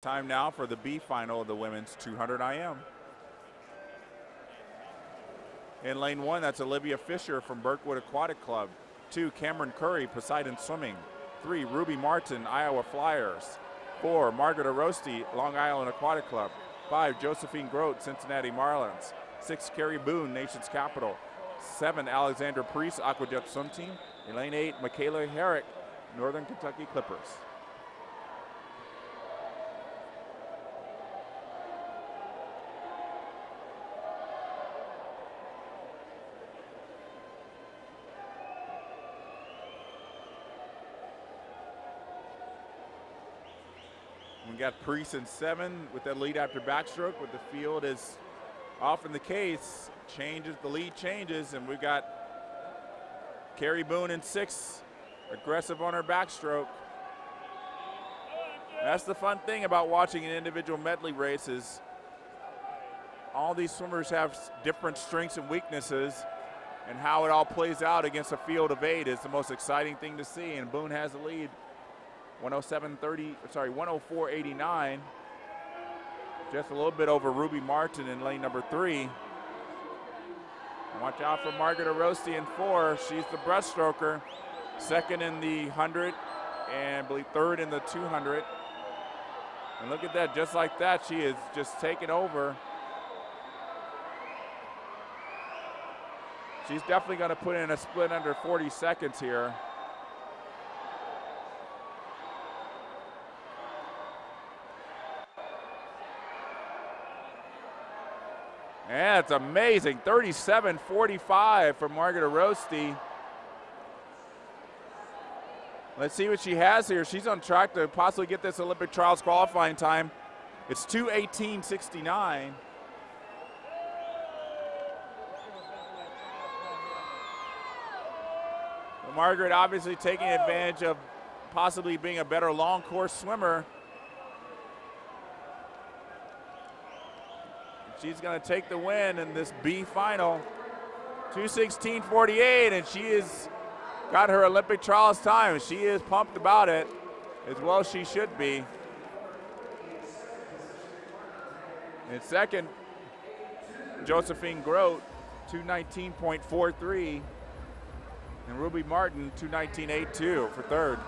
Time now for the B final of the women's 200 IM. In lane one, that's Olivia Fisher from Burkwood Aquatic Club. Two, Cameron Curry, Poseidon Swimming. Three, Ruby Martin, Iowa Flyers. Four, Margaret Aroesty, Long Island Aquatic Club. Five, Josephine Grote, Cincinnati Marlins. Six, Carrie Boone, Nation's Capital. Seven, Alexander Priest, Aqueduct Swim Team. In lane eight, Michaela Herrick, Northern Kentucky Clippers. We got Priest in seven with that lead after backstroke, but the field is often the case. Changes, the lead changes, and we've got Carrie Boone in six, aggressive on her backstroke. That's the fun thing about watching an individual medley race is all these swimmers have different strengths and weaknesses and how it all plays out against a field of eight is the most exciting thing to see and Boone has the lead 107.30, sorry, 104.89. Just a little bit over Ruby Martin in lane number three. Watch out for Margaret Aroesty in four. She's the breaststroker. Second in the 100 and I believe third in the 200. And look at that, just like that, she is just taking over. She's definitely going to put in a split under 40 seconds here. Yeah, it's amazing. 37-45 for Margaret Aroesty. Let's see what she has here. She's on track to possibly get this Olympic trials qualifying time. It's 218.69. Margaret obviously taking advantage of possibly being a better long course swimmer. She's going to take the win in this B final. 216.48, and she has got her Olympic trials time. She is pumped about it, as well she should be. In second, Josephine Grote, 219.43. And Ruby Martin, 219.82 for third.